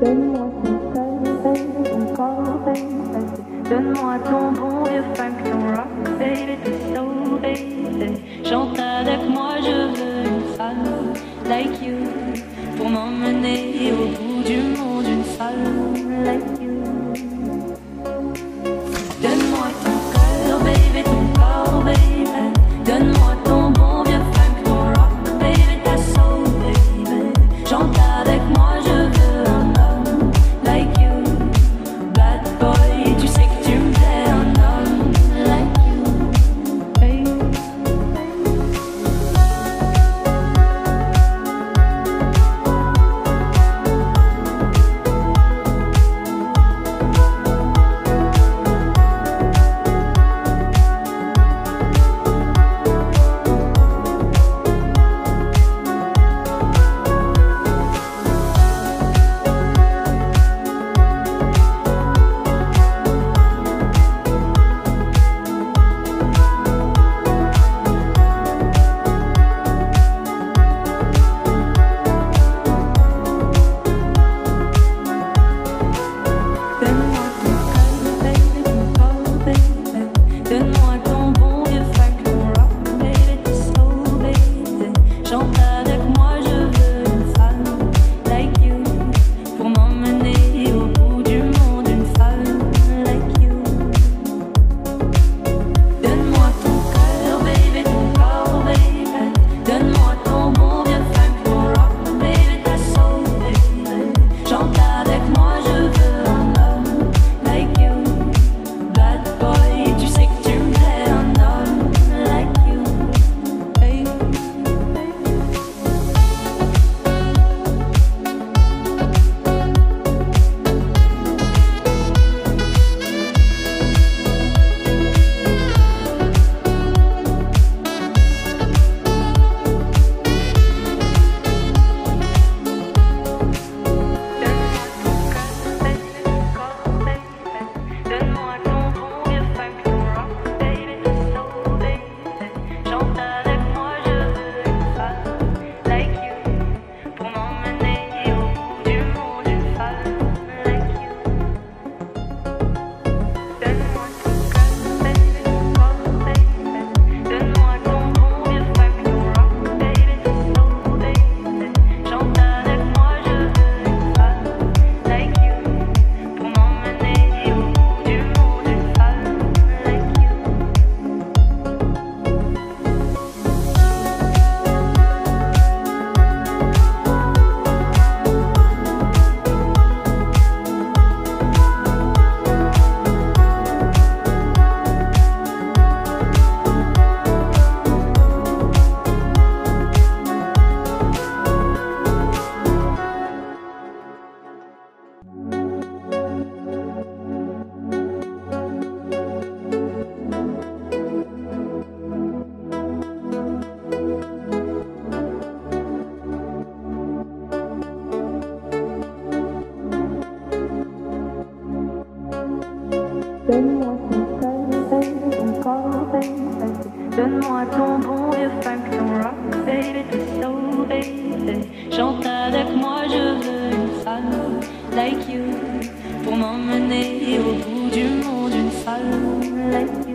Donne-moi ton cœur, baby, encore, baby, baby. Donne-moi ton bon ton rock, baby, t'es baby. Chante avec moi, je veux une femme like you pour m'emmener au bout du monde, une femme like you. Donne-moi ton cœur, baby, ton. Donne-moi ton bon vieux funk, ton rock, baby, t'es. Chante avec moi, je veux une femme like you pour m'emmener au bout du monde, une femme like you.